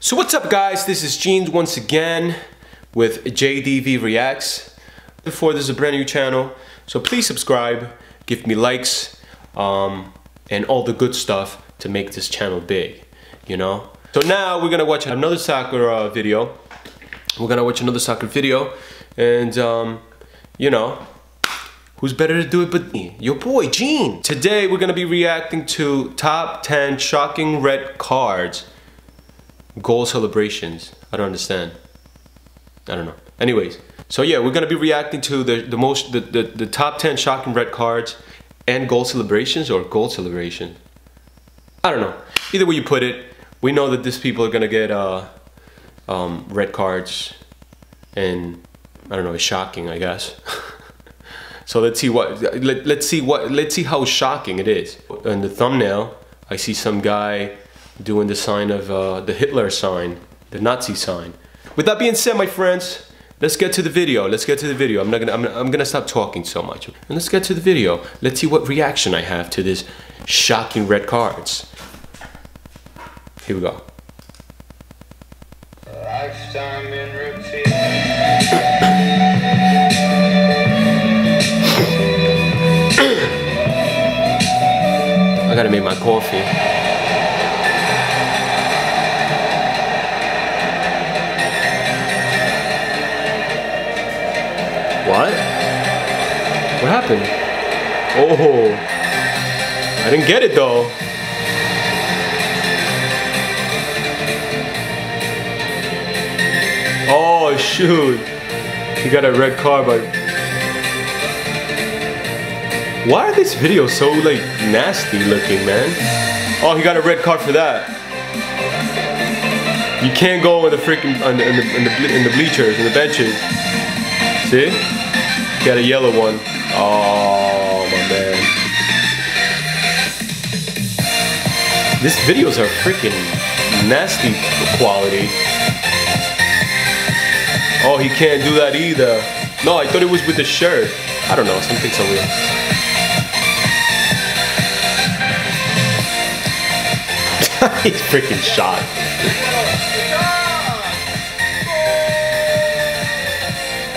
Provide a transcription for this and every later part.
So what's up guys, this is Jeans once again with JDV Reacts. Before this is a brand new channel, so please subscribe, give me likes, um, and all the good stuff to make this channel big, you know? So now we're gonna watch another soccer uh, video. We're gonna watch another soccer video, and um, you know, Who's better to do it but me? Your boy, Gene. Today we're gonna be reacting to top 10 shocking red cards goal celebrations. I don't understand. I don't know. Anyways, so yeah, we're gonna be reacting to the, the most the, the, the top 10 shocking red cards and goal celebrations or goal celebration. I don't know. Either way you put it, we know that these people are gonna get uh, um, red cards and I don't know, it's shocking, I guess. so let's see what let, let's see what let's see how shocking it is. In the thumbnail, I see some guy doing the sign of uh, the Hitler sign, the Nazi sign. With that being said, my friends, let's get to the video. Let's get to the video. I'm not gonna. I'm, I'm gonna stop talking so much. And let's get to the video. Let's see what reaction I have to this shocking red cards. Here we go. I gotta make my coffee. What? What happened? Oh, I didn't get it though. Oh shoot, he got a red car, but why are these videos so like nasty looking, man? Oh, he got a red card for that. You can't go in the freaking in the, in the, in the bleachers, in the benches. See? Got a yellow one. Oh, my man. These videos are freaking nasty quality. Oh, he can't do that either. No, I thought it was with the shirt. I don't know, something so weird. He's freaking shot.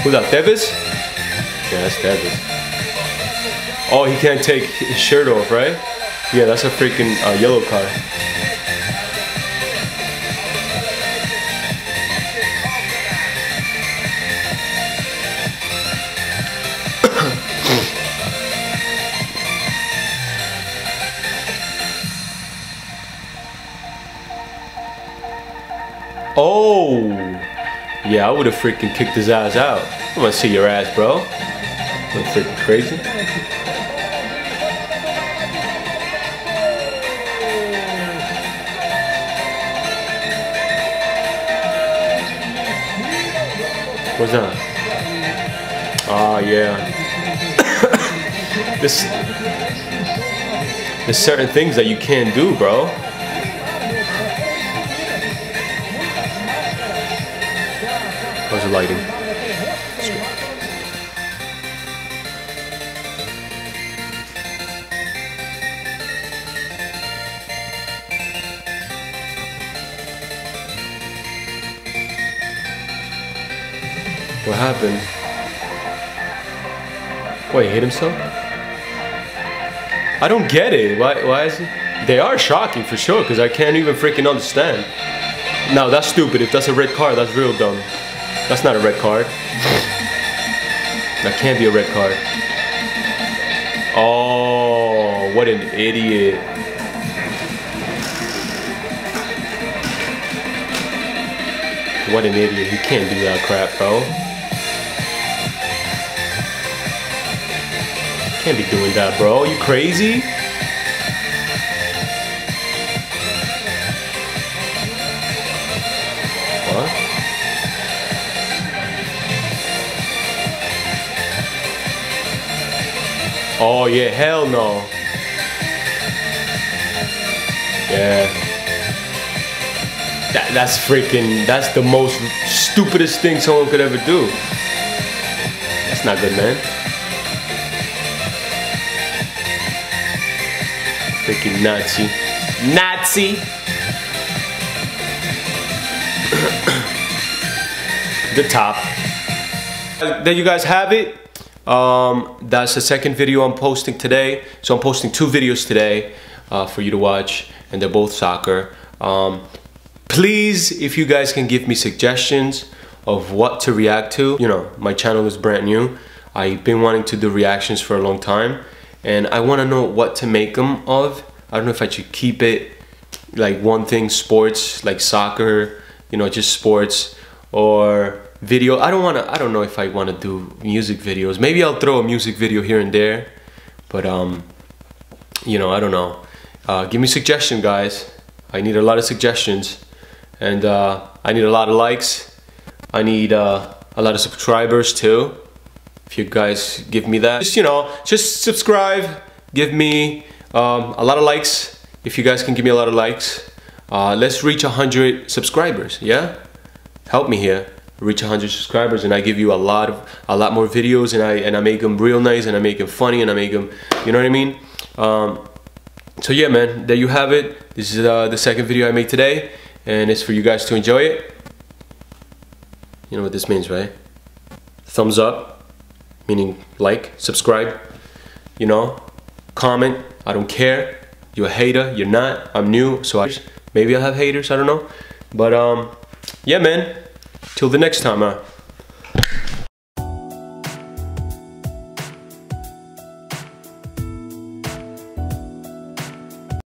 Who's that, Tevez? Yeah, that's Davis. Oh, he can't take his shirt off, right? Yeah, that's a freaking uh, yellow card. oh! Yeah, I would have freaking kicked his ass out. I'm gonna see your ass, bro. Look freaking crazy. What's that? Oh yeah. this there's certain things that you can't do, bro. Lighting? What happened? Wait, he hit himself? I don't get it. Why, why is it? They are shocking for sure, because I can't even freaking understand. No, that's stupid. If that's a red car, that's real dumb. That's not a red card. That can't be a red card. Oh, what an idiot. What an idiot. You can't do that crap, bro. Can't be doing that, bro. You crazy? Oh yeah, hell no. Yeah. That, that's freaking, that's the most stupidest thing someone could ever do. That's not good, man. Freaking Nazi. Nazi! the top. There you guys have it. Um, that's the second video I'm posting today. So I'm posting two videos today uh, for you to watch, and they're both soccer. Um, please, if you guys can give me suggestions of what to react to. You know, my channel is brand new. I've been wanting to do reactions for a long time, and I want to know what to make them of. I don't know if I should keep it like one thing, sports, like soccer, you know, just sports, or video. I don't want to, I don't know if I want to do music videos. Maybe I'll throw a music video here and there, but um, you know, I don't know. Uh, give me suggestion, guys. I need a lot of suggestions, and uh, I need a lot of likes. I need uh, a lot of subscribers too. If you guys give me that, just you know, just subscribe. Give me um, a lot of likes. If you guys can give me a lot of likes, uh, let's reach 100 subscribers. Yeah, help me here reach 100 subscribers and I give you a lot of a lot more videos and I and I make them real nice and I make them funny and I make them you know what I mean? Um, so yeah man there you have it. This is uh, the second video I made today and it's for you guys to enjoy it. You know what this means right? Thumbs up meaning like subscribe you know? Comment I don't care. You're a hater you're not I'm new so I maybe I'll have haters I don't know. But um yeah man Till the next time,